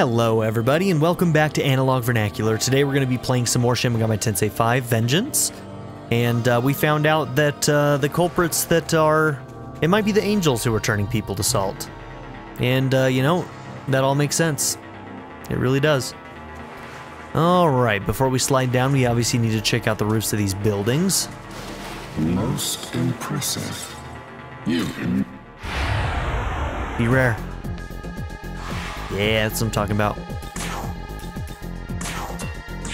Hello everybody and welcome back to Analog Vernacular. Today we're going to be playing some more Shin Megami Tensei 5 Vengeance. And uh, we found out that uh, the culprits that are... It might be the angels who are turning people to salt. And, uh, you know, that all makes sense. It really does. Alright, before we slide down, we obviously need to check out the roofs of these buildings. Most impressive. You Be rare. Yeah, that's what I'm talking about.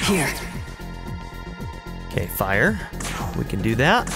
Here. Okay, fire. We can do that.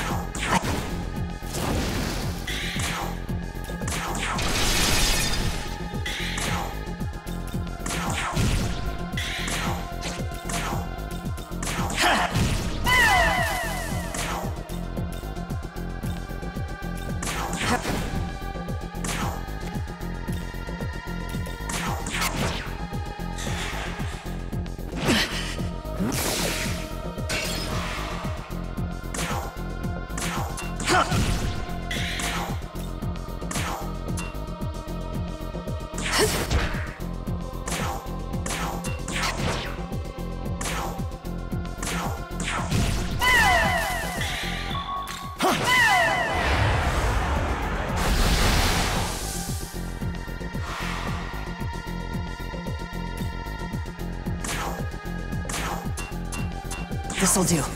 This'll do.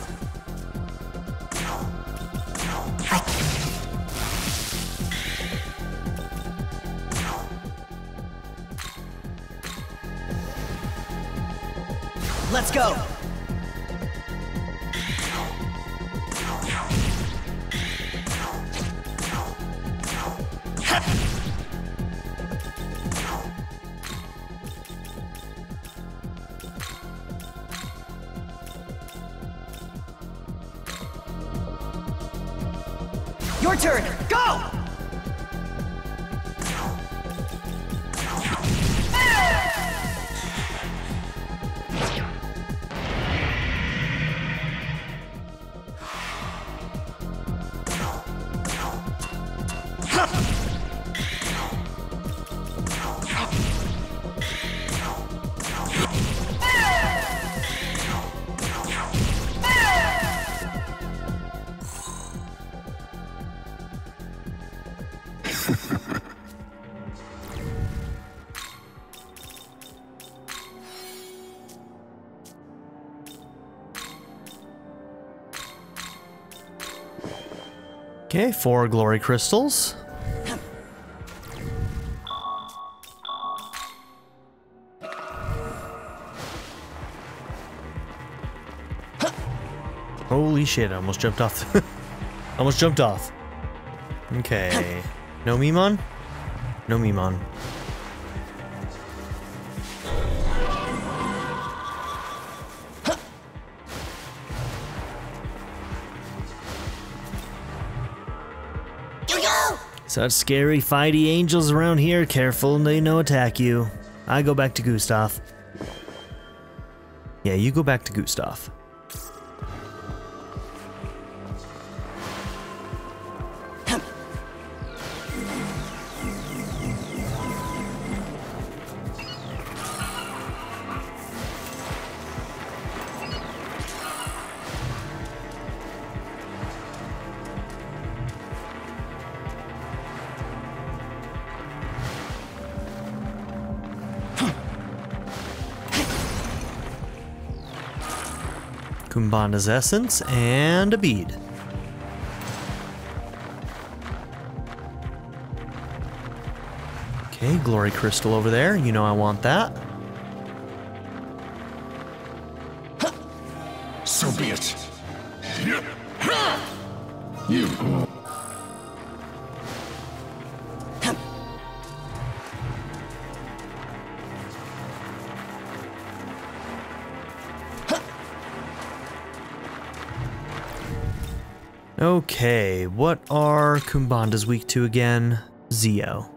Your turn! Go! Okay, four glory crystals. Holy shit, I almost jumped off. almost jumped off. Okay. No Miman? No Miman. Such scary fighty angels around here. Careful, they no attack you. I go back to Gustav. Yeah, you go back to Gustav. Kumbanda's essence and a bead. Okay, glory crystal over there. You know I want that. So be it. You. Okay, what are Kumbanda's weak to again? Zio.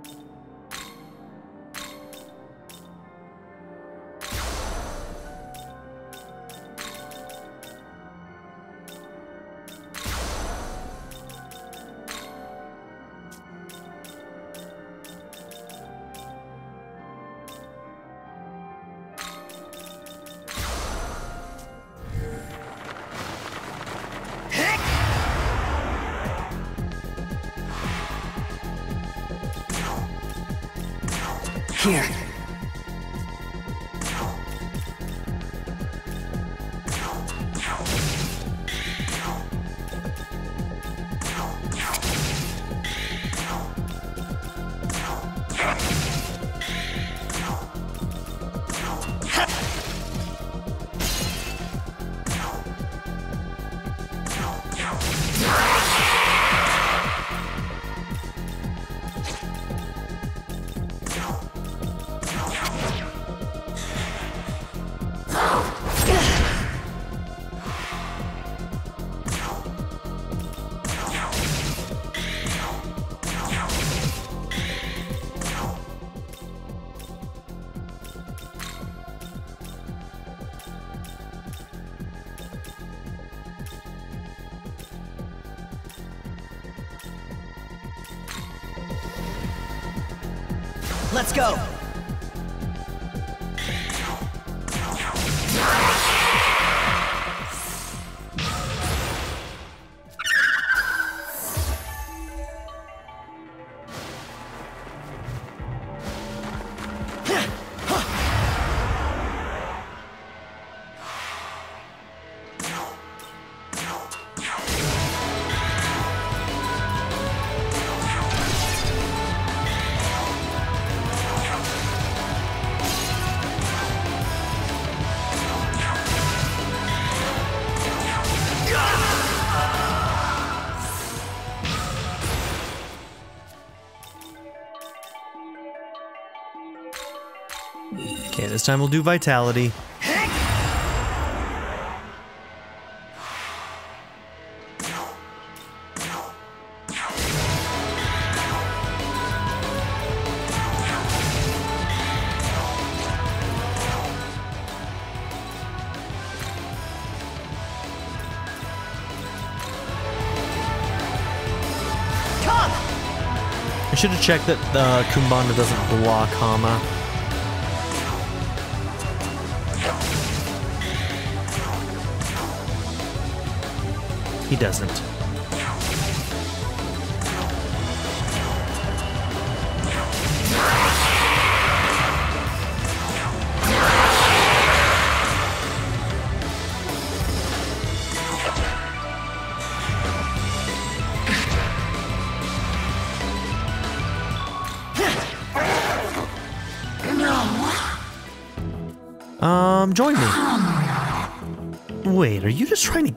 Time we'll do vitality. I should have checked that uh, Kumbanda doesn't block Hama. He doesn't.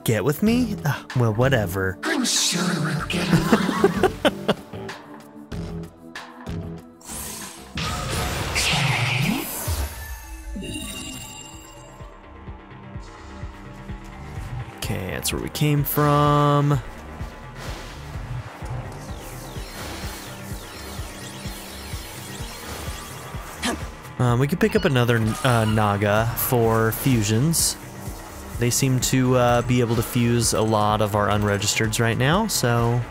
Get with me? Ah, well, whatever. I'm sure we'll get along. Okay, that's where we came from. Um, we could pick up another uh, Naga for fusions. They seem to uh, be able to fuse a lot of our unregistereds right now, so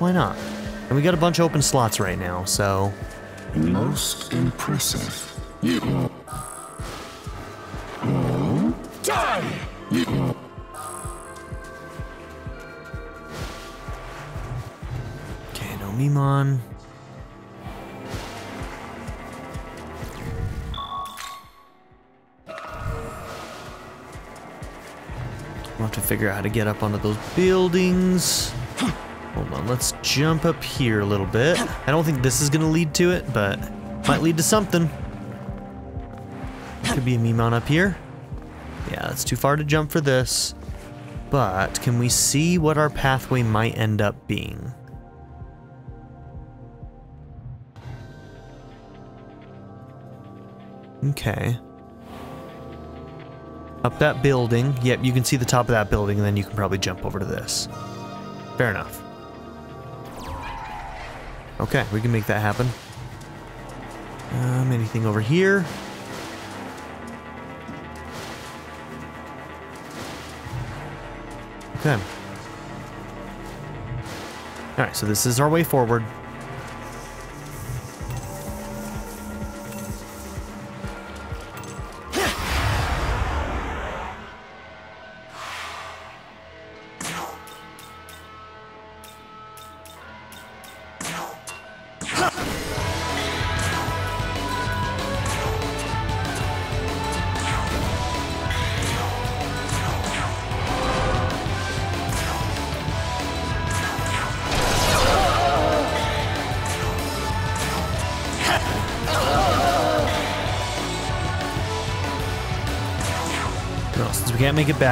why not? And we got a bunch of open slots right now, so Most impressive. You. Oh? Die! You. okay, no Miman. We'll have to figure out how to get up onto those buildings. Hold on, let's jump up here a little bit. I don't think this is gonna lead to it, but might lead to something. Could be a Miman up here. Yeah, that's too far to jump for this. But can we see what our pathway might end up being? Okay. Up that building. Yep, you can see the top of that building, and then you can probably jump over to this. Fair enough. Okay, we can make that happen. Um, anything over here? Okay. Alright, so this is our way forward.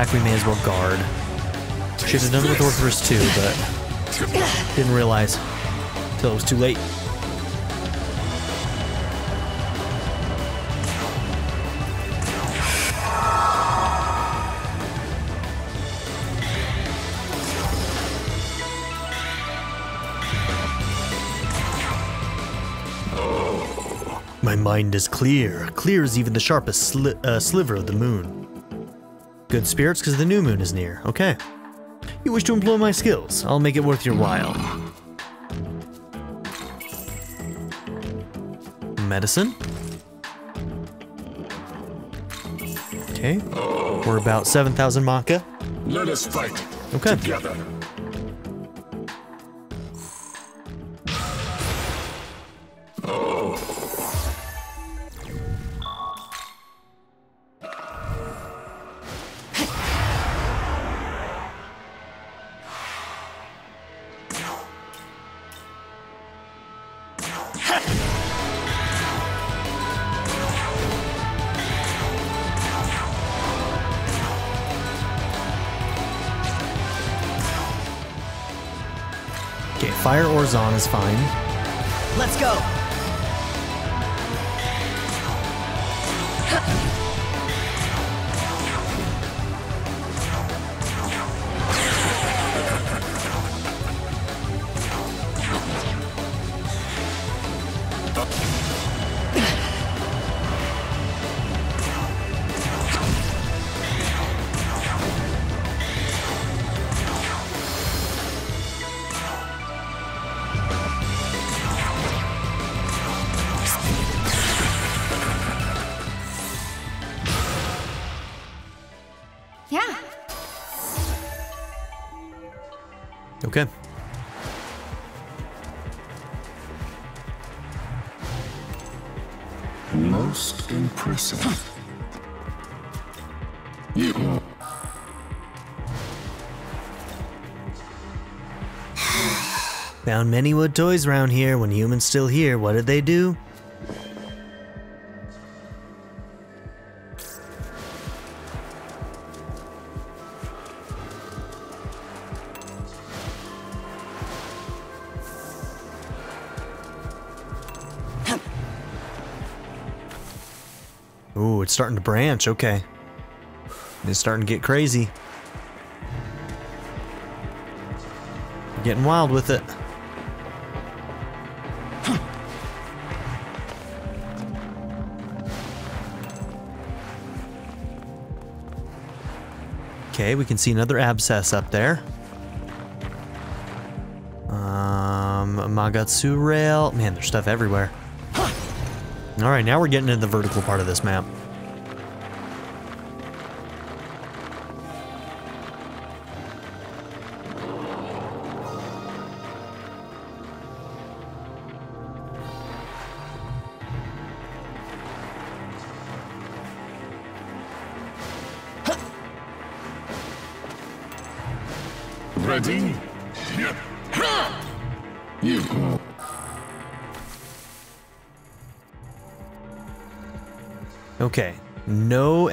Back, we may as well guard. Should have done it with Orthrus too, but didn't realize till it was too late. My mind is clear, clear as even the sharpest sli uh, sliver of the moon. Good spirits because the new moon is near. Okay. You wish to employ my skills. I'll make it worth your while. Medicine. Okay. We're about 7,000 Macca. Let us fight Okay. together. Orzon is fine. Let's go. Found many wood toys around here when humans still here. What did they do? Ooh, it's starting to branch. Okay. It's starting to get crazy. Getting wild with it. Okay, we can see another abscess up there. Um, Magatsu rail. Man, there's stuff everywhere. All right, now we're getting into the vertical part of this map.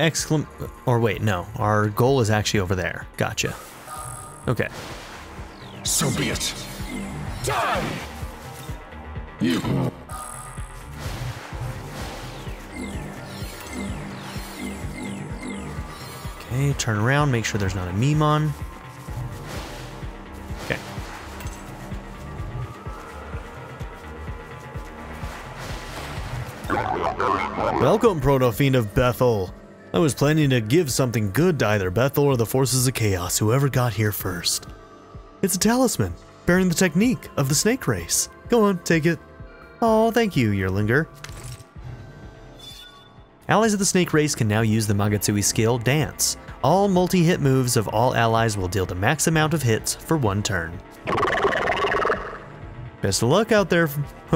Exclam... Or wait, no. Our goal is actually over there. Gotcha. Okay. So be it. Die! You. Okay, turn around, make sure there's not a Miman. Okay. Welcome, Protofiend of Bethel. I was planning to give something good to either Bethel or the forces of chaos, whoever got here first. It's a talisman, bearing the technique of the snake race. Go on, take it. Oh, thank you, Yurlungur. Allies of the snake race can now use the Magatsuhi skill Dance. All multi-hit moves of all allies will deal the max amount of hits for one turn. Best of luck out there.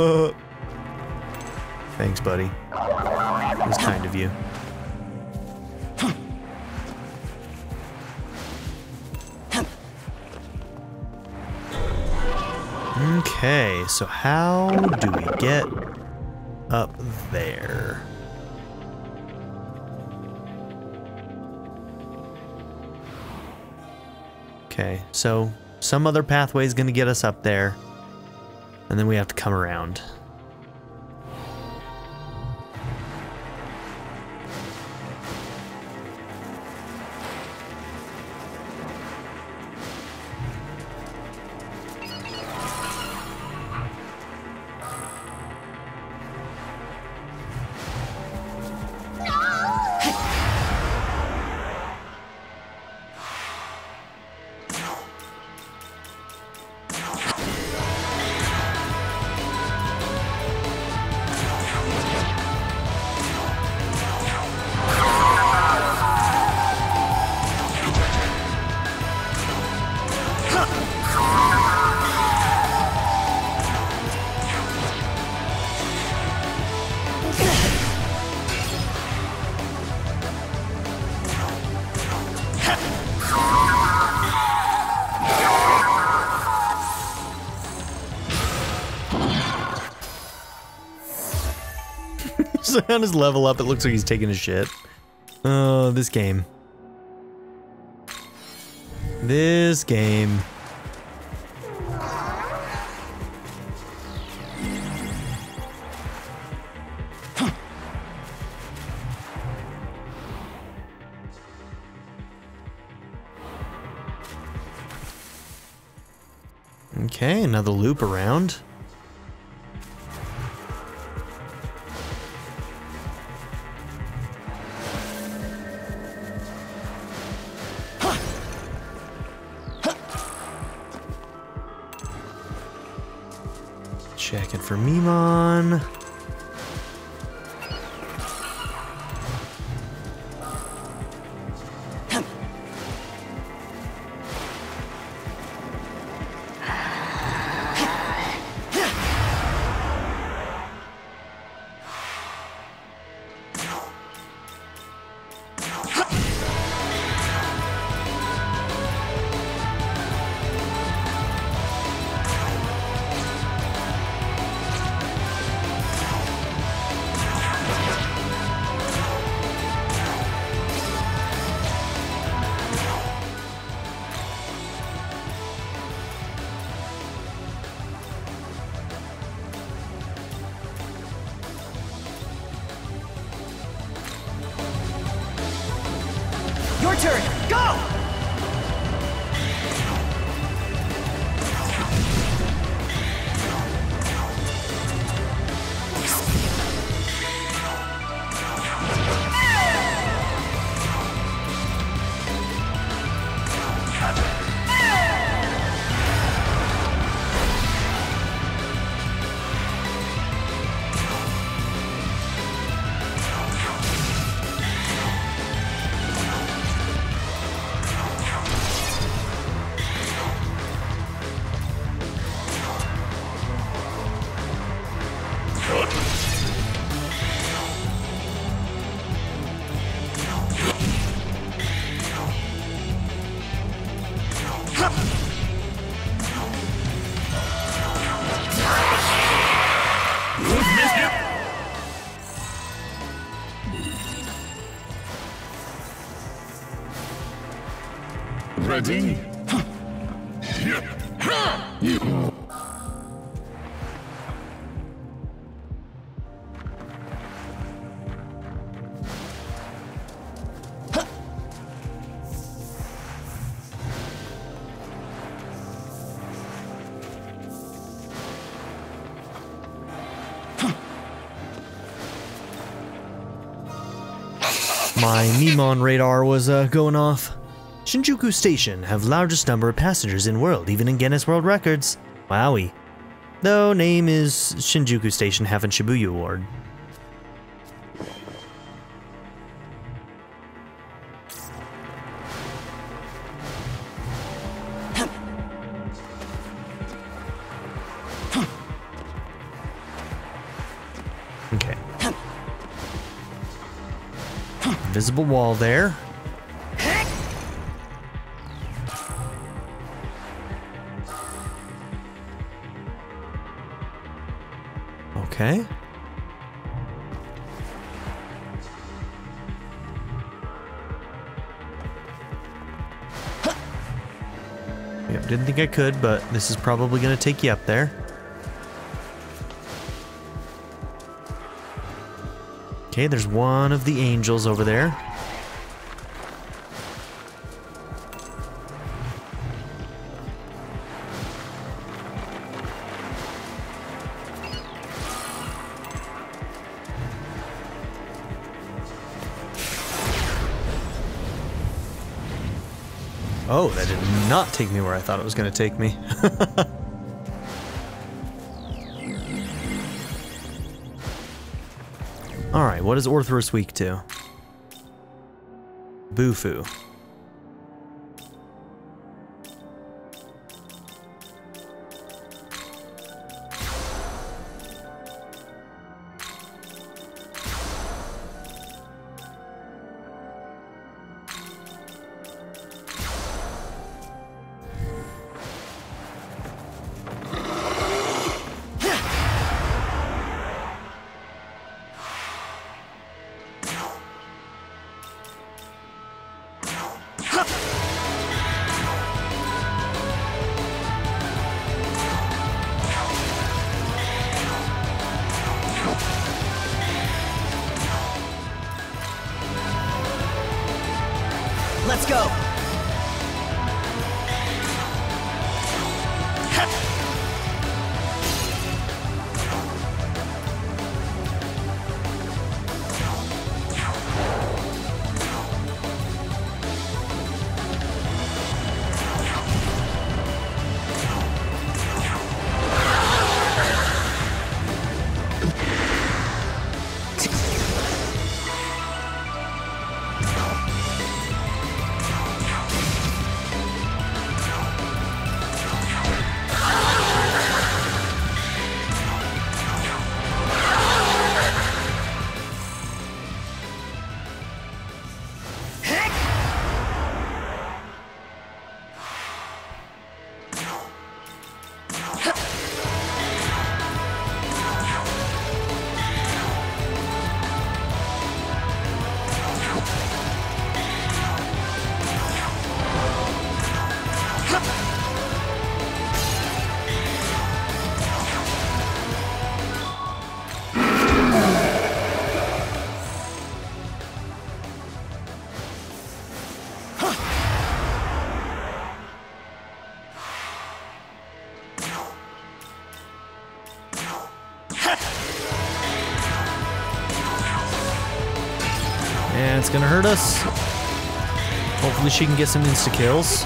Thanks, buddy. It was kind of you. Okay, so how do we get up there? Okay, so some other pathway is going to get us up there. And then we have to come around. On his level up, it looks like he's taking a shit. Oh, this game. This game. Okay, another loop around. For Miman. My Miman radar was uh, going off. Shinjuku Station have largest number of passengers in world, even in Guinness World Records. Wowie. Though name is Shinjuku Station having Shibuya Award. Okay. Invisible wall there. Okay. Yep, didn't think I could, but this is probably going to take you up there. Okay, there's one of the angels over there. Not take me where I thought it was going to take me. Alright, what is Orthrus weak to? Bufu. It's gonna hurt us. Hopefully she can get some insta-kills.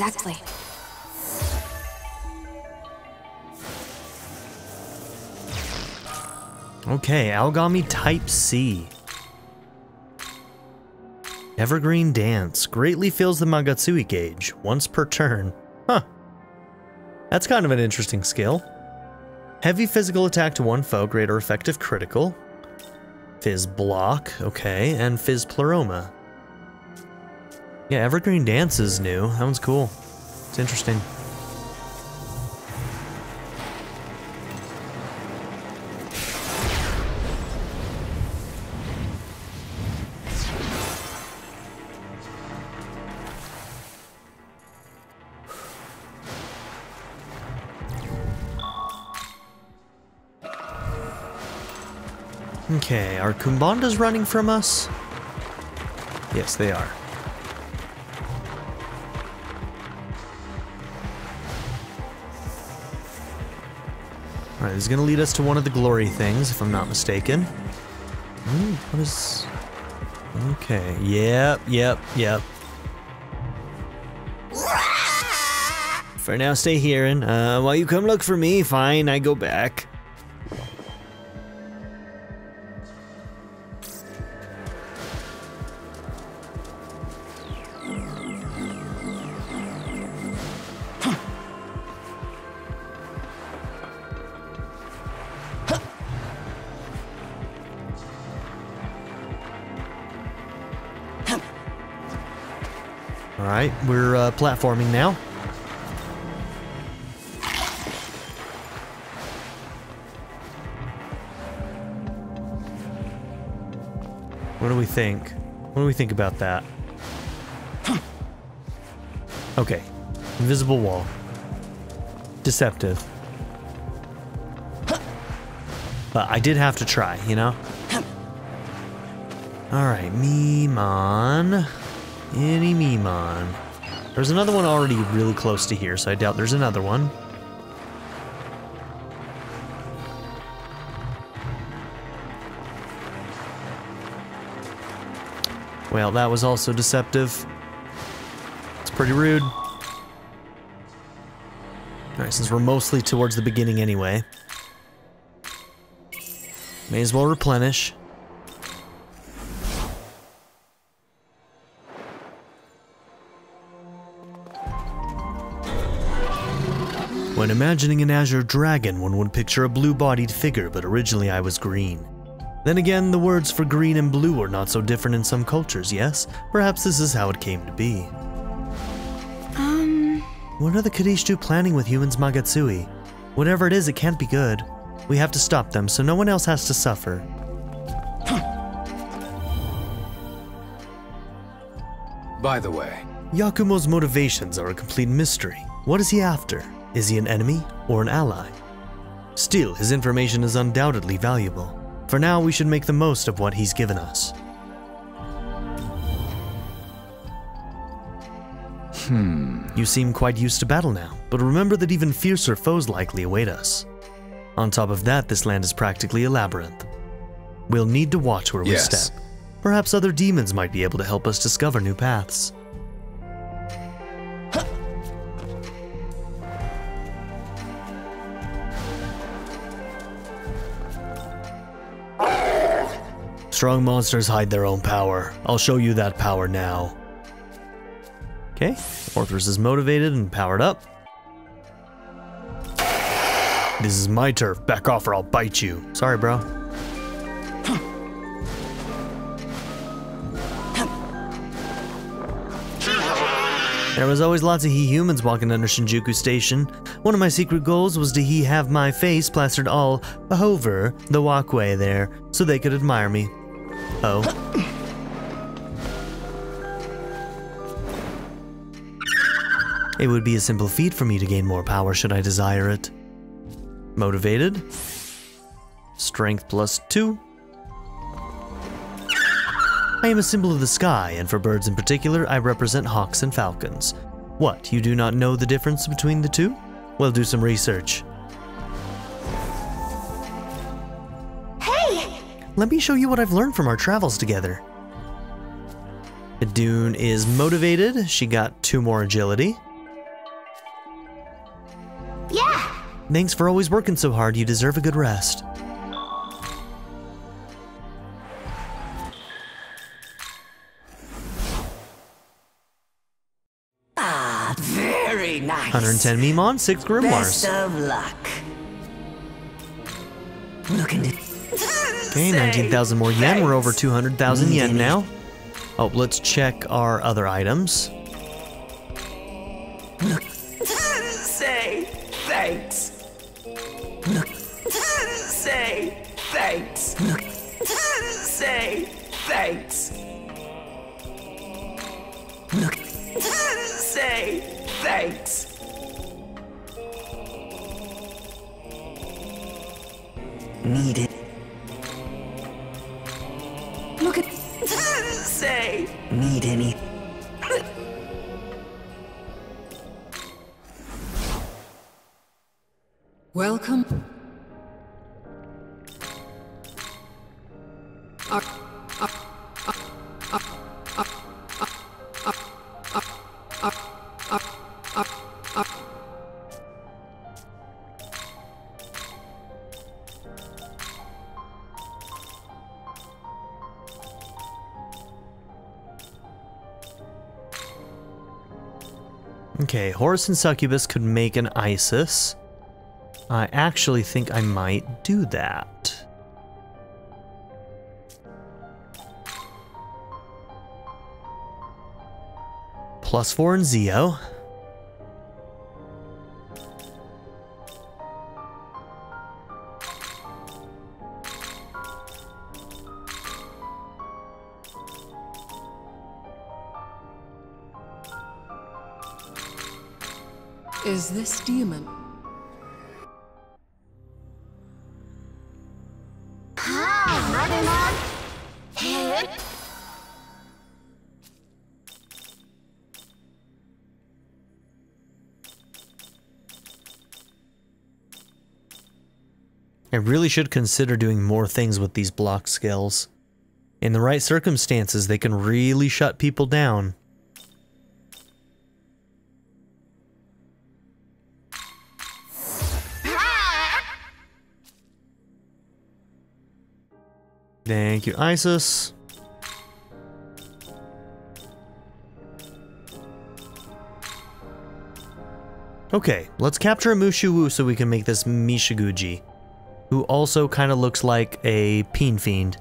Exactly. Okay, Aogami Type C. Evergreen Dance greatly fills the Magatsuhi gauge once per turn. Huh. That's kind of an interesting skill. Heavy physical attack to one foe, greater effective critical. Phys Block, okay, and Phys Pleroma. Yeah, Evergreen Dance is new. That one's cool. It's interesting. Okay, are Kumbandas running from us? Yes, they are. Alright, this is gonna lead us to one of the glory things, if I'm not mistaken. Hmm, what is... Okay, yep, yep, yep. For now, stay here, and uh, while you come look for me, fine, I go back. All right, we're uh, platforming now. What do we think? What do we think about that? Okay. Invisible wall. Deceptive. But I did have to try, you know? Alright, Miman. Any Miman. There's another one already really close to here, so I doubt there's another one. Well, that was also deceptive. It's pretty rude. Alright, since we're mostly towards the beginning anyway. May as well replenish. When imagining an azure dragon, one would picture a blue-bodied figure, but originally I was green. Then again, the words for green and blue are not so different in some cultures, yes? Perhaps this is how it came to be. Um, What are the Qadištu planning with humans Magatsuhi? Whatever it is, it can't be good. We have to stop them so no one else has to suffer. By the way, Yakumo's motivations are a complete mystery. What is he after? Is he an enemy or an ally? Still, his information is undoubtedly valuable. For now, we should make the most of what he's given us. Hmm. You seem quite used to battle now, but remember that even fiercer foes likely await us. On top of that, this land is practically a labyrinth. We'll need to watch where we Yes. step. Perhaps other demons might be able to help us discover new paths. Strong monsters hide their own power. I'll show you that power now. Okay, Orthrus is motivated and powered up. This is my turf. Back off or I'll bite you. Sorry, bro. There was always lots of he humans walking under Shinjuku Station. One of my secret goals was to he have my face plastered all over the walkway there so they could admire me. Oh. It would be a simple feat for me to gain more power should I desire it. Motivated. Strength plus two. I am a symbol of the sky, and for birds in particular, I represent hawks and falcons. What, you do not know the difference between the two? Well, do some research. Let me show you what I've learned from our travels together. Dune is motivated. She got two more agility. Yeah! Thanks for always working so hard. You deserve a good rest. Ah, very nice. 110 Miman, 6 Best of luck. Looking to. Okay, 19,000 more yen. We're over 200,000 yen mm-hmm. now. Oh, let's check our other items. Say thanks. Look. Say thanks. Look. Say thanks. Look. Say thanks. Need Horus and Succubus could make an Isis. I actually think I might do that. Plus four in Zeo. Should consider doing more things with these block skills. In the right circumstances, they can really shut people down. Thank you, Isis. Okay, let's capture a Mushussu so we can make this Mishaguji, who also kind of looks like a Peen Fiend.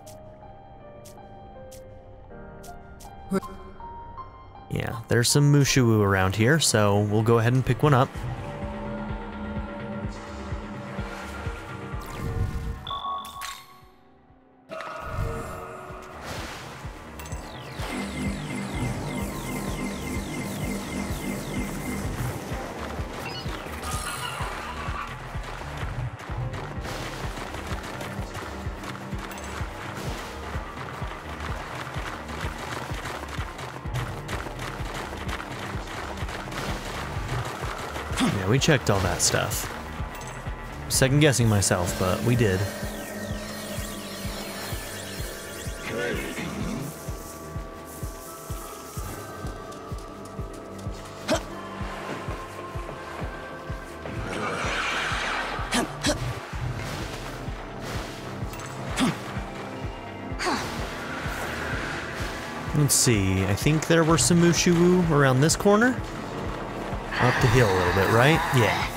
Yeah, there's some Mushu around here, so we'll go ahead and pick one up. Checked all that stuff. Second guessing myself, but we did. Let's see, I think there were some Mushu around this corner. Up the hill a little bit, right? Yeah.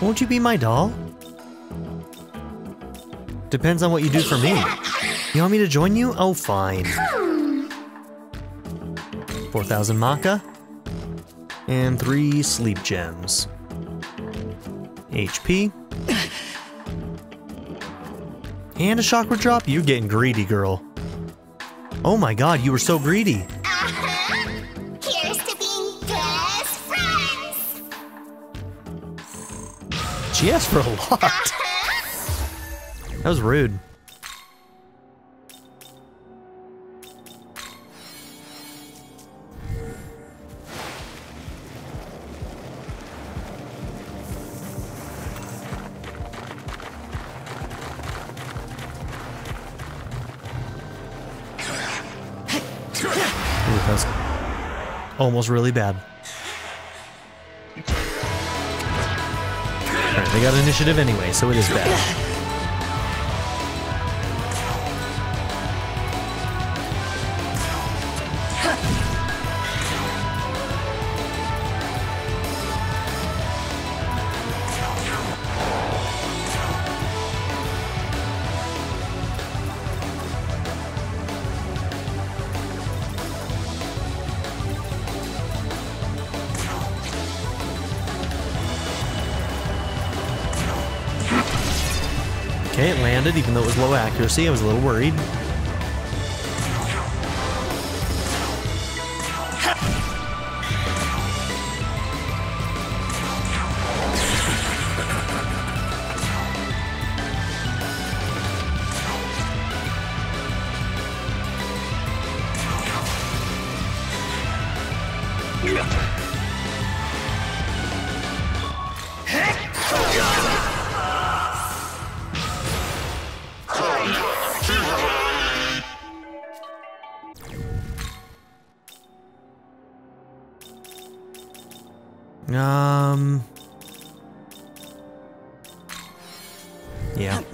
Won't you be my doll? Depends on what you do for me. You want me to join you? Oh, fine. 4,000 Macca. And 3 Sleep Gems. HP. And a Chakra Drop? You're getting greedy, girl. Oh my god, you were so greedy. Uh-huh. Here's to being best friends. She asked for a lot. Uh-huh. That was rude. Almost really bad. Alright, they got initiative anyway, so it is bad. Even though it was low accuracy. I was a little worried.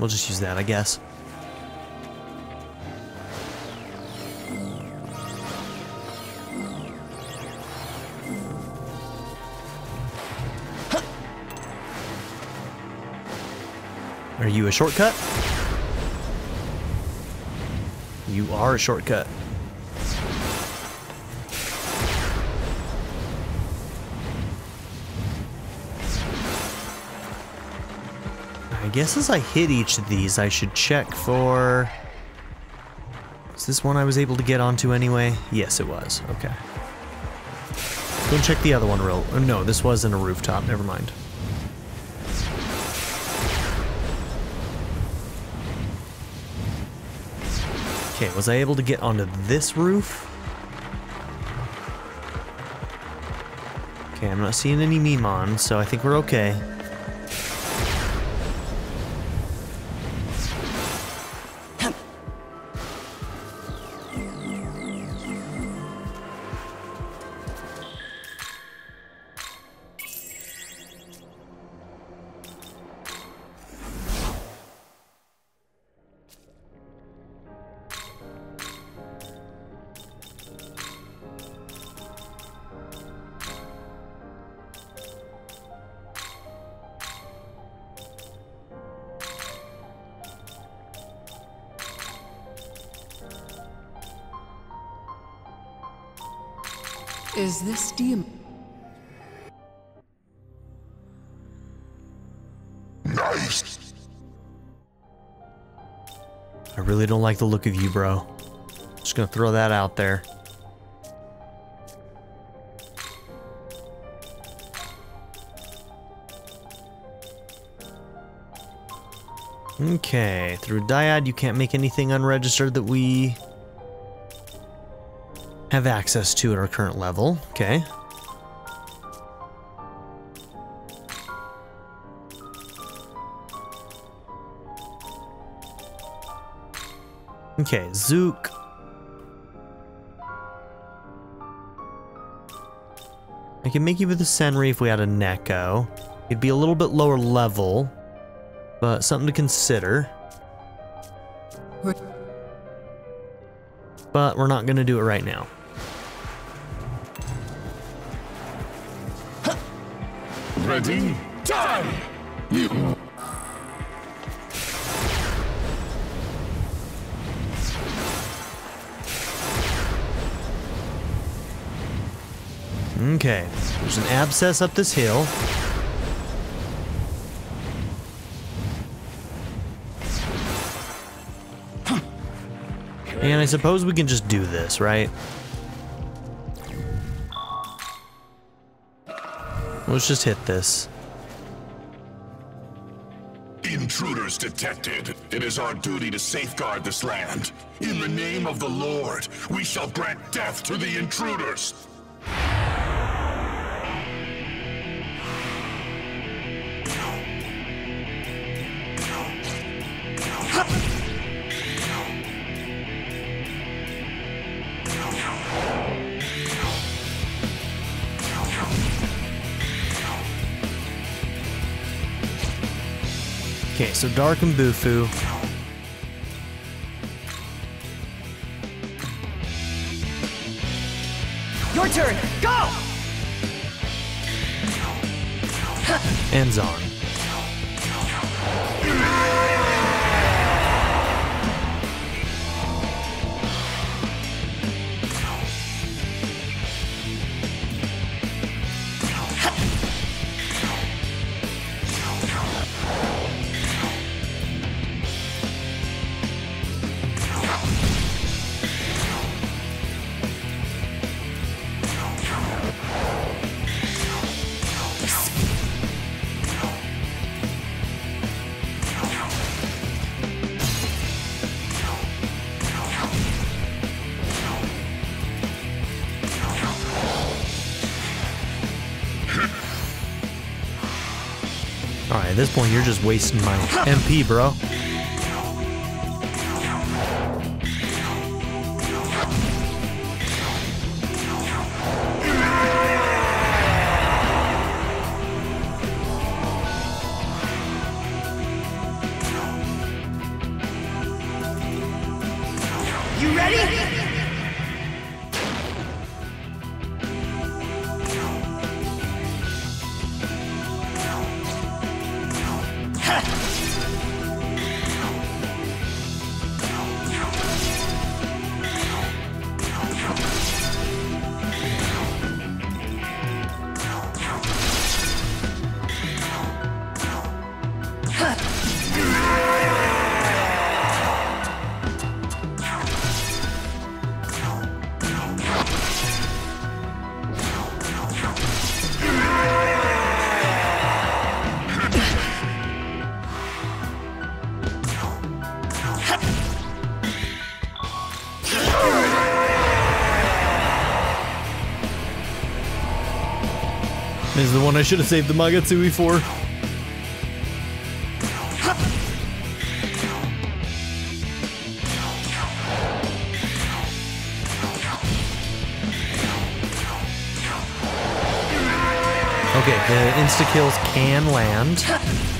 We'll just use that, I guess. Are you a shortcut? You are a shortcut. Guess as I hit each of these, I should check for... Is this one I was able to get onto anyway? Yes, it was. Okay. Go and check the other one real... oh, no, this wasn't a rooftop. Never mind. Okay, was I able to get onto this roof? Okay, I'm not seeing any Miman, so I think we're okay. Like the look of you, bro. Just gonna throw that out there. Okay, through Dyad you can't make anything unregistered that we have access to at our current level. Okay. Okay, Zook. I can make you with a Senri if we had a Neko. It'd be a little bit lower level, but something to consider. But we're not going to do it right now. Ready? Die! Okay, there's an abscess up this hill. And I suppose we can just do this, right? Let's just hit this. Intruders detected. It is our duty to safeguard this land. In the name of the Lord, we shall grant death to the intruders. Dark and Bufu. Your turn. Go! and Zon. This point you're just wasting my MP, bro. Is the one I should have saved the Magatsuhi for. Okay, the insta kills can land.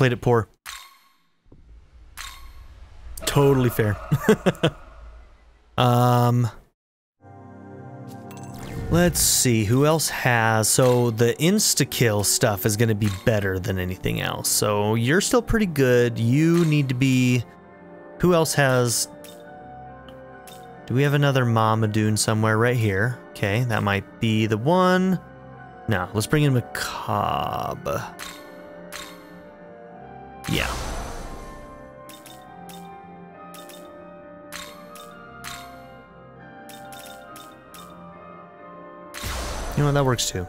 Played it poor. Totally fair. um Let's see who else has. So the insta kill stuff is going to be better than anything else. So you're still pretty good. You need to be Who else has Do we have another Mama Mamudoon somewhere right here? Okay, that might be the one. No, let's bring in Macabre. Yeah. You know that works too.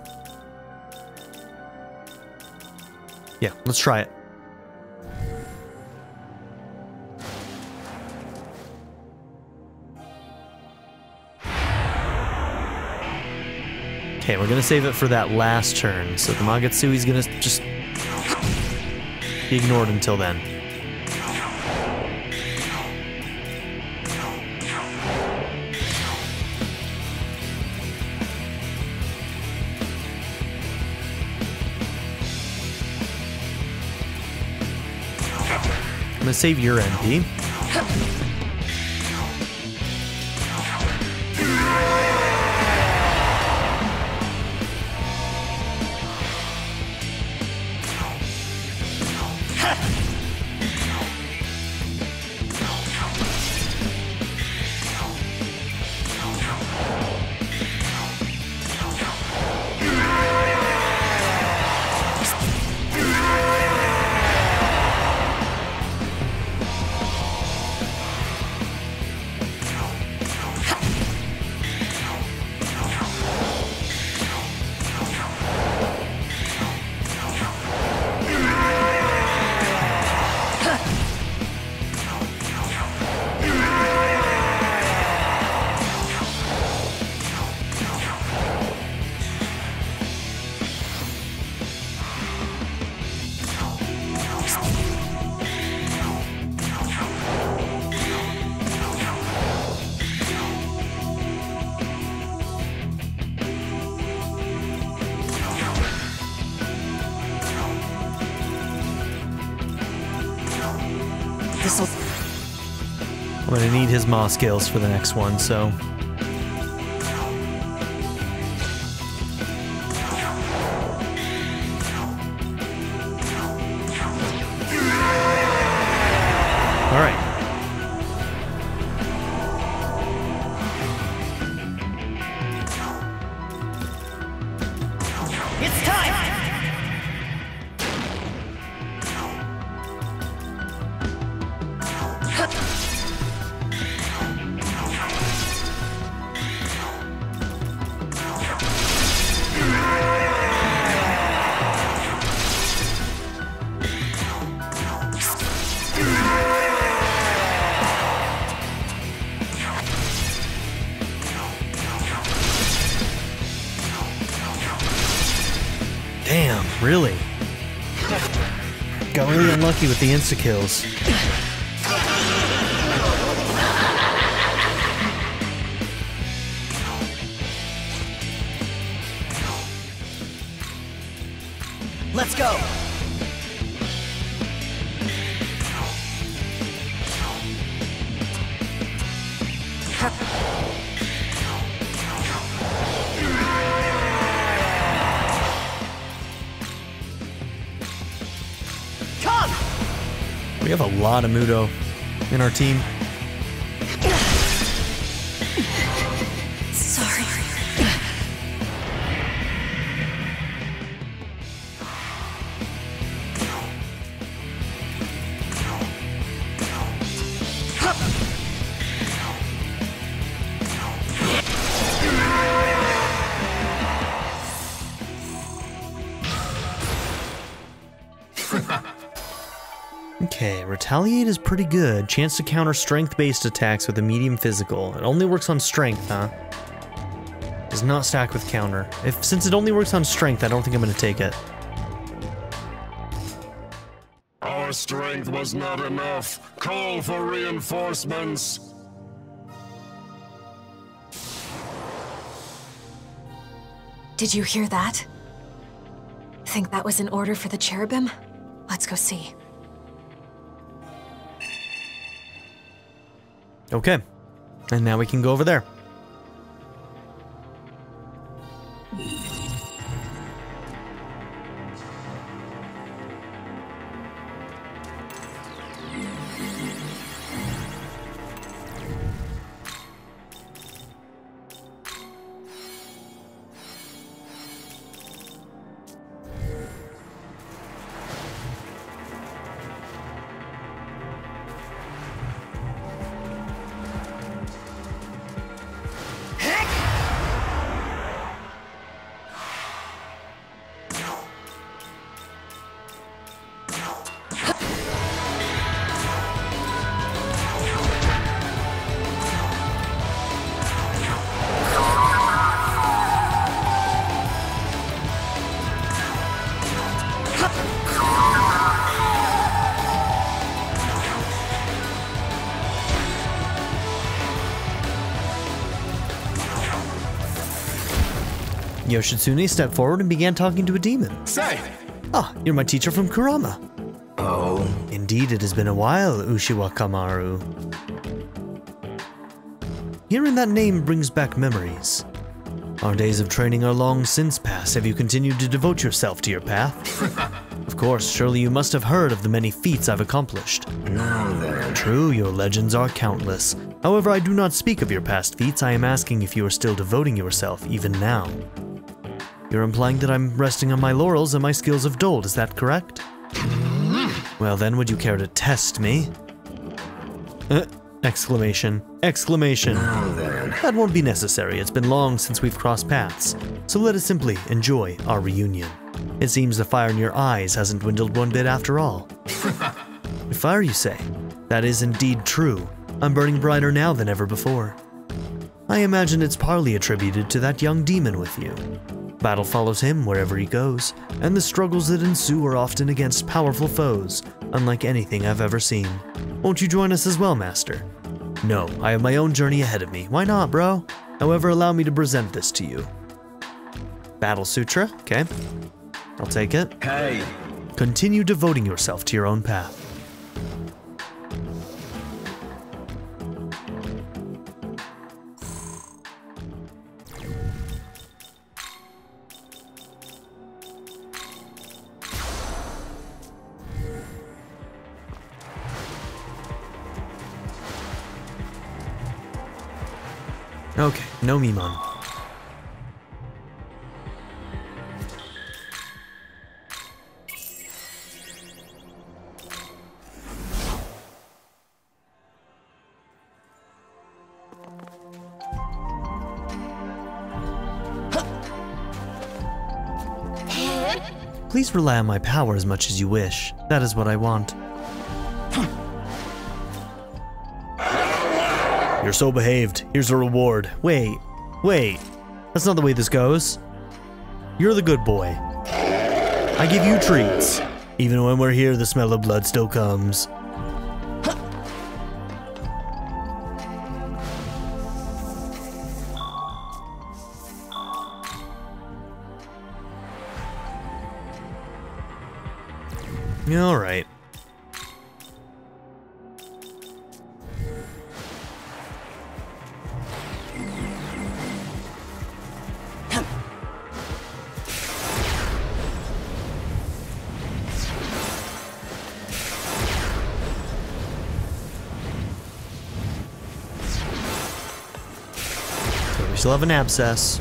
Yeah, let's try it. Okay, we're gonna save it for that last turn, so the Magatsuhi's gonna just be ignored until then. I'm gonna save your NP. I'm gonna need his Maw skills for the next one, so. The insta kills. We have a lot of Mudo in our team. Retaliate is pretty good. Chance to counter strength-based attacks with a medium physical. It only works on strength, huh? Does not stack with counter. If Since it only works on strength, I don't think I'm going to take it. Our strength was not enough. Call for reinforcements. Did you hear that? Think that was an order for the cherubim? Let's go see. Okay. And now we can go over there. Yoshitsune stepped forward and began talking to a demon. Say! Ah, you're my teacher from Kurama. Oh. Indeed, it has been a while, Ushiwakamaru. Hearing that name brings back memories. Our days of training are long since past. Have you continued to devote yourself to your path? of course, surely you must have heard of the many feats I've accomplished. Now then. True, your legends are countless. However, I do not speak of your past feats. I am asking if you are still devoting yourself even now. You're implying that I'm resting on my laurels and my skills of Dold, is that correct? Well then, would you care to test me? Uh, exclamation. Exclamation. That won't be necessary, it's been long since we've crossed paths, so let us simply enjoy our reunion. It seems the fire in your eyes hasn't dwindled one bit after all. fire, you say? That is indeed true. I'm burning brighter now than ever before. I imagine it's partly attributed to that young demon with you. Battle follows him wherever he goes, and the struggles that ensue are often against powerful foes, unlike anything I've ever seen. Won't you join us as well, Master? No, I have my own journey ahead of me. Why not, bro? However, allow me to present this to you. Battle Sutra, okay. I'll take it. Hey! Continue devoting yourself to your own path. Okay, no Miman. Please rely on my power as much as you wish. That is what I want. You're so behaved. Here's a reward. Wait, wait. That's not the way this goes. You're the good boy. I give you treats. Even when we're here, the smell of blood still comes. All right. Okay, still have an abscess.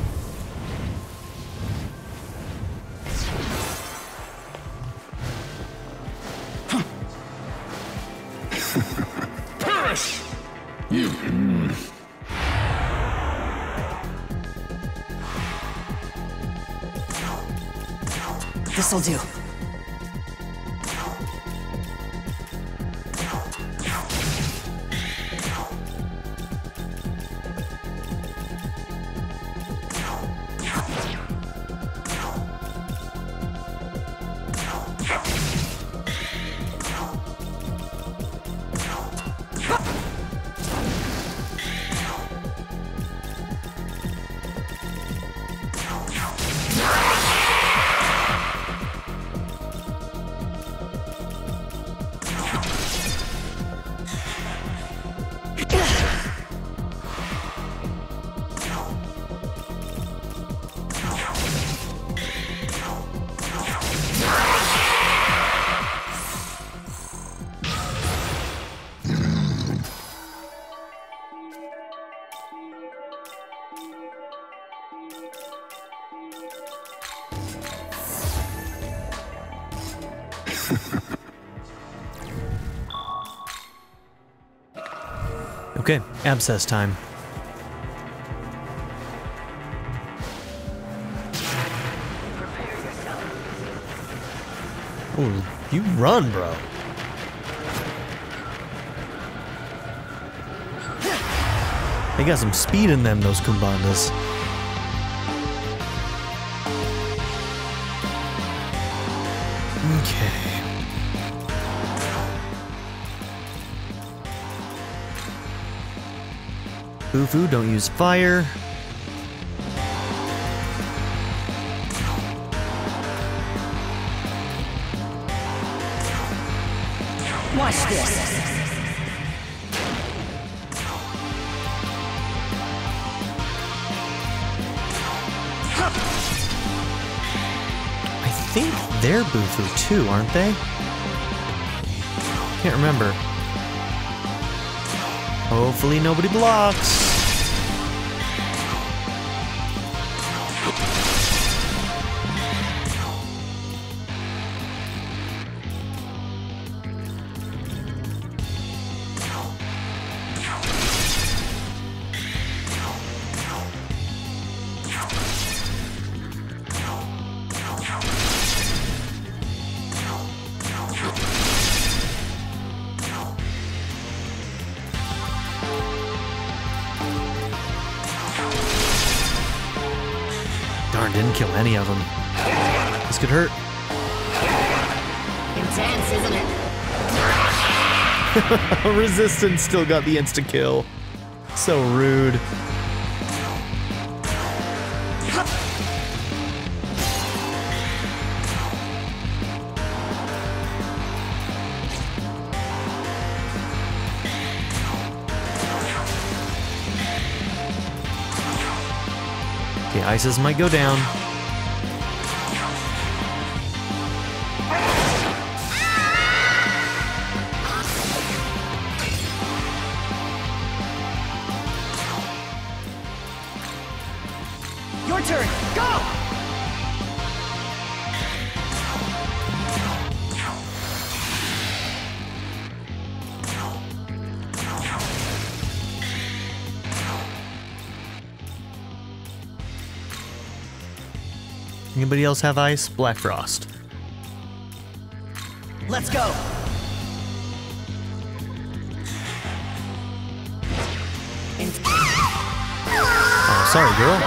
Perish! You. This'll do. Abscess time. Ooh, you run, bro. They got some speed in them, those Kumbhandas. Fufu, don't use fire. Watch this. I think they're Bufu too, aren't they? Can't remember. Hopefully nobody blocks. Resistance still got the insta kill. So rude. Okay, Isis might go down. Have Ice, Black Frost. Let's go! Oh, sorry, girl.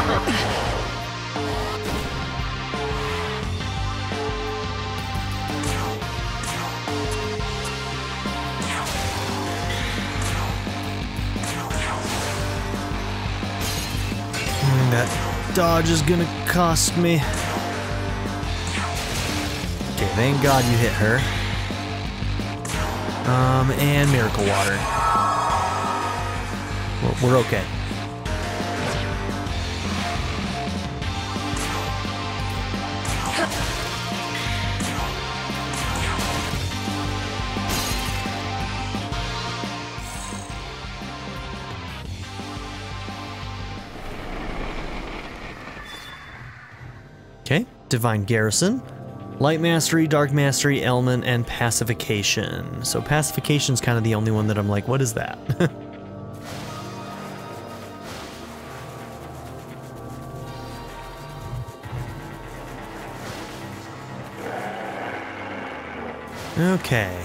Hmm, that dodge is gonna cost me. Thank God you hit her. Um, and Miracle Water. We're, we're okay. Okay, Divine Garrison. Light Mastery, Dark Mastery, Element, and Pacification. So Pacification's kind of the only one that I'm like, what is that? okay.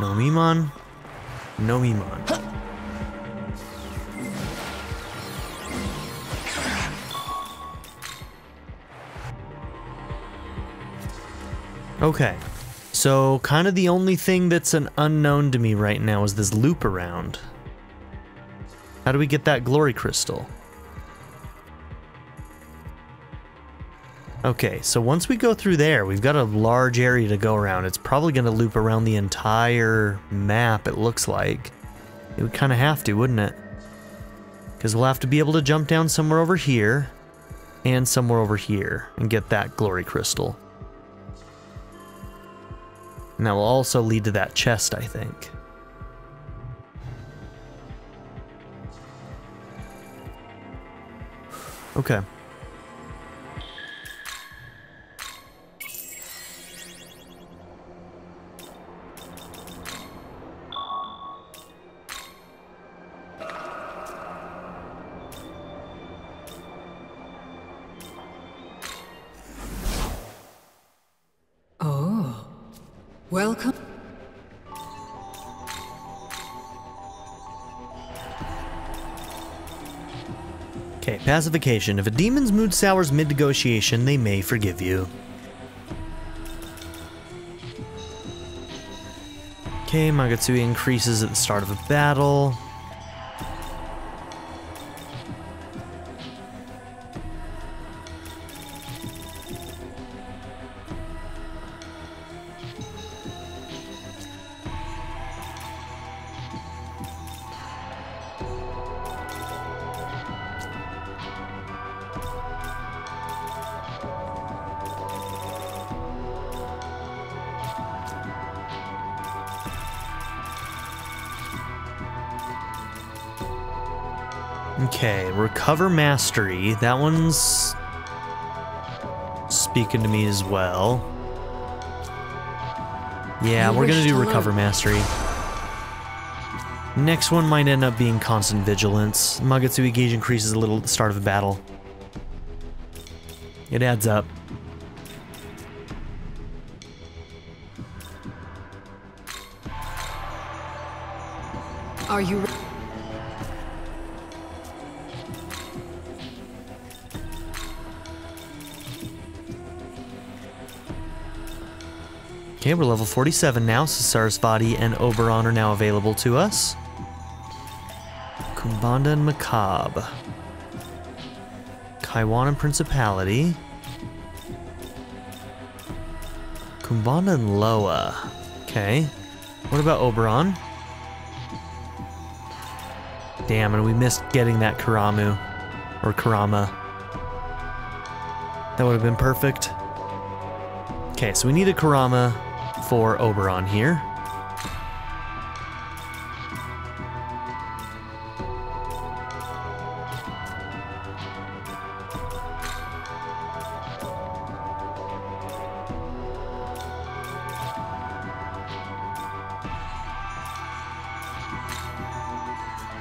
No Miman. No Miman. Okay. So, kind of the only thing that's an unknown to me right now is this loop around. How do we get that glory crystal? Okay, so once we go through there, we've got a large area to go around. It's probably going to loop around the entire map, it looks like. It would kind of have to, wouldn't it? Because we'll have to be able to jump down somewhere over here and somewhere over here and get that glory crystal. And that will also lead to that chest, I think. Okay. If a demon's mood sours mid-negotiation, they may forgive you. Okay, Magatsuhi increases at the start of a battle. Recover mastery. That one's speaking to me as well. Yeah, we're gonna do recover mastery. Next one might end up being constant vigilance. Magatsuhi gauge increases a little at the start of a battle. It adds up. Okay, we're level 47 now, so Sarasvati and Oberon are now available to us. Kumbhanda and Macabre. Kaiwan and Principality. Kumbhanda and Loa. Okay. What about Oberon? Damn, and we missed getting that Karamu. Or Karama. That would have been perfect. Okay, so we need a Karama for Oberon here.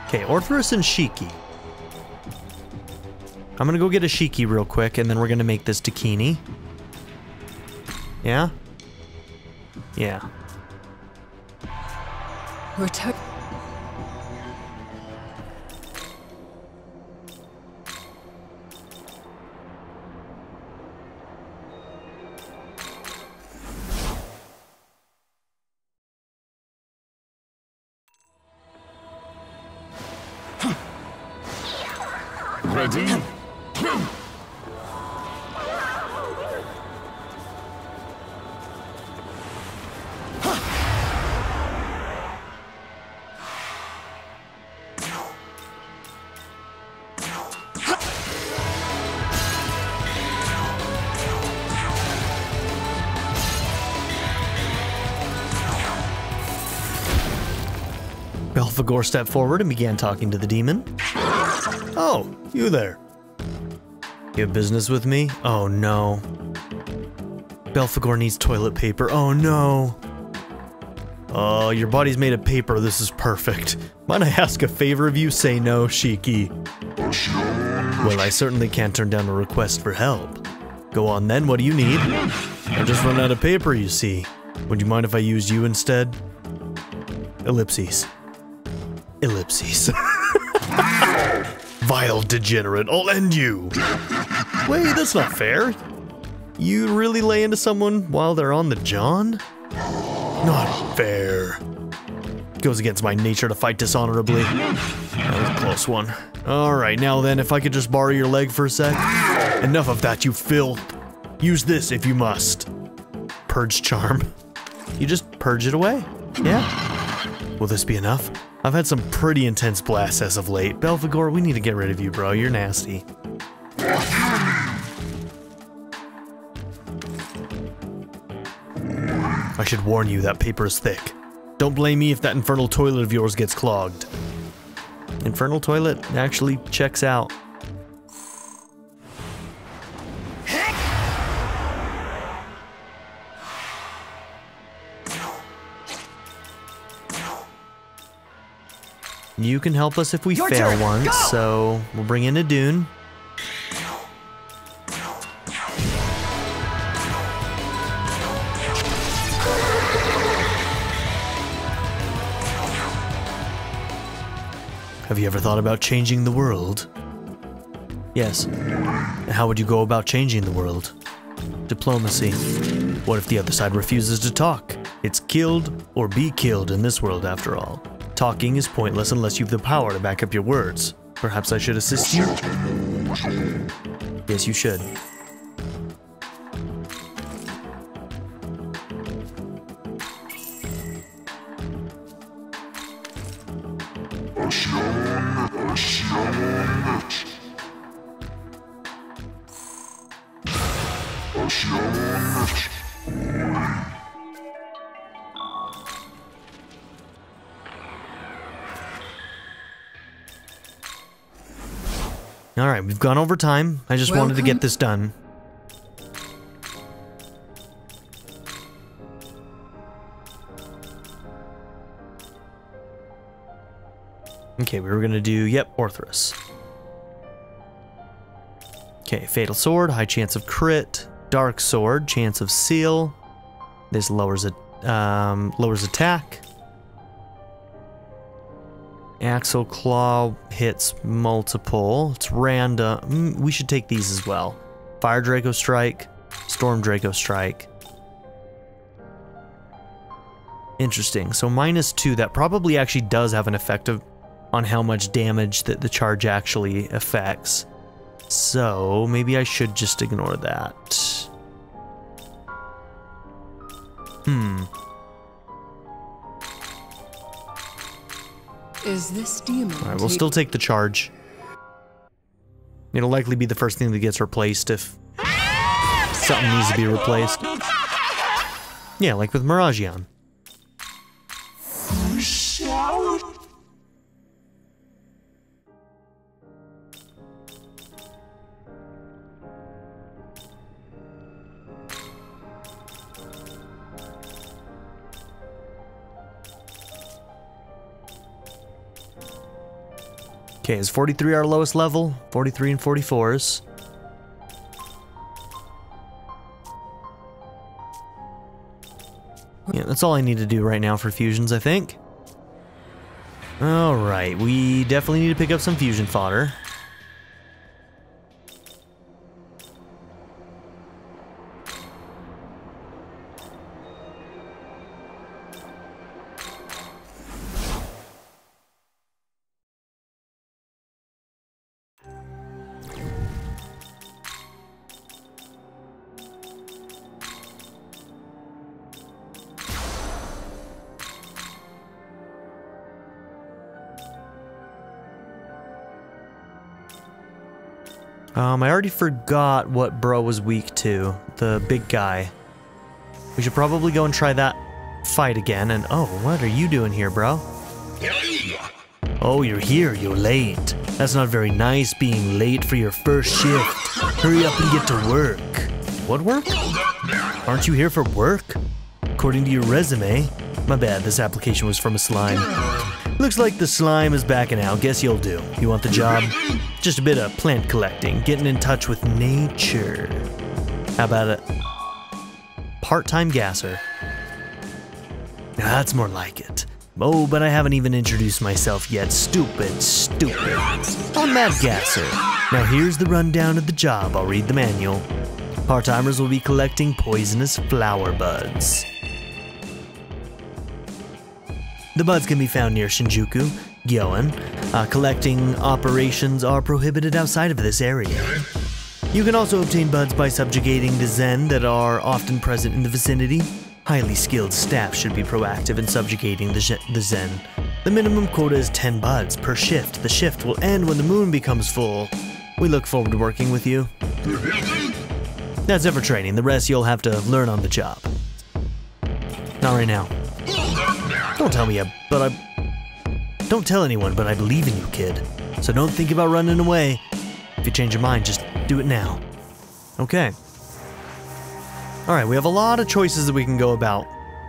Okay, Orthrus and Shiki. I'm gonna go get a Shiki real quick, and then we're gonna make this Dakini. Yeah? Yeah. We're Stepped forward and began talking to the demon. Oh, you there. You have business with me? Oh no. Belphegor needs toilet paper. Oh no. Oh, your body's made of paper. This is perfect. Might I ask a favor of you? Say no, Shiki. Well, I certainly can't turn down a request for help. Go on then, what do you need? I just run out of paper, you see. Would you mind if I used you instead? Ellipses. Ellipses. Vile degenerate, I'll end you! Wait, that's not fair. You really lay into someone while they're on the John? Not fair. Goes against my nature to fight dishonorably. That was a close one. Alright, now then, if I could just borrow your leg for a sec? Enough of that, you filth. Use this if you must. Purge charm. You just purge it away. Yeah? Will this be enough? I've had some pretty intense blasts as of late. Belphegor, we need to get rid of you, bro. You're nasty. I should warn you, that paper is thick. Don't blame me if that infernal toilet of yours gets clogged. Infernal toilet actually checks out. You can help us if we Your fail turn. once, Go! so we'll bring in a dune. Have you ever thought about changing the world? Yes. How would you go about changing the world? Diplomacy. What if the other side refuses to talk? It's killed or be killed in this world after all. Talking is pointless unless you've the power to back up your words. Perhaps I should assist you? Yes, you should. Alright, we've gone over time. I just wanted to get this done. Okay, we were gonna do, yep, Orthrus. Okay, Fatal Sword, high chance of crit. Dark Sword, chance of seal. This lowers it, um, lowers attack. Axel Claw hits multiple. It's random. Mm, we should take these as well. Fire Draco Strike, Storm Draco Strike. Interesting. So minus two, that probably actually does have an effect of, on how much damage that the charge actually affects. So maybe I should just ignore that. Hmm. Is this demon? Alright, we'll still take the charge. It'll likely be the first thing that gets replaced if something needs to be replaced. Yeah, like with Maragion. Okay, is 43 our lowest level? 43 and 44s. Yeah, that's all I need to do right now for fusions, I think. Alright, we definitely need to pick up some fusion fodder. Already forgot what bro was weak to. The big guy. We should probably go and try that fight again. And oh, what are you doing here, bro? Oh, you're here. You're late. That's not very nice being late for your first shift. Hurry up and get to work. What work? Aren't you here for work? According to your resume. My bad, this application was from a slime. Looks like the slime is backing out. Guess you'll do. You want the job? Just a bit of plant collecting, getting in touch with nature. How about a Part-time gasser. Now that's more like it. Oh, but I haven't even introduced myself yet. Stupid, stupid. I'm Mad Gasser. Now here's the rundown of the job. I'll read the manual. Part-timers will be collecting poisonous flower buds. The buds can be found near Shinjuku, Gyoen. Uh, collecting operations are prohibited outside of this area. You can also obtain buds by subjugating the Zhen that are often present in the vicinity. Highly skilled staff should be proactive in subjugating the, the Zhen. The minimum quota is 10 buds per shift. The shift will end when the moon becomes full. We look forward to working with you. That's it for training. The rest you'll have to learn on the job. Not right now. Don't tell me, I, but I. Don't tell anyone, but I believe in you, kid. So don't think about running away. If you change your mind, just do it now. Okay. Alright, we have a lot of choices that we can go about.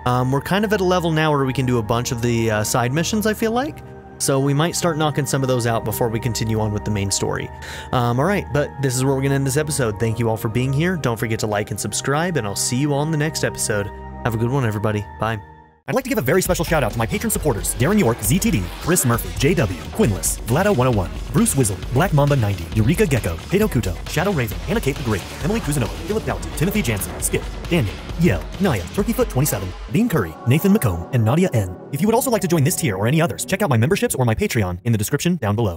Um, we're kind of at a level now where we can do a bunch of the uh, side missions, I feel like. So we might start knocking some of those out before we continue on with the main story. Um, alright, but this is where we're going to end this episode. Thank you all for being here. Don't forget to like and subscribe, and I'll see you all in the next episode. Have a good one, everybody. Bye. I'd like to give a very special shout out to my patron supporters Darren York, ZTD, Chris Murphy, JW, Quinless, Vlado101, Bruce Wizzle, Black Mamba 90, Eureka Gecko, Hato Kuto, Shadow Raven, Anna Kate the Great, Emily Kuzanova, Philip Dalton, Timothy Jansen, Skip, Daniel, Yell, Naya, Turkeyfoot 27, Dean Curry, Nathan McComb, and Nadia N. If you would also like to join this tier or any others, check out my memberships or my Patreon in the description down below.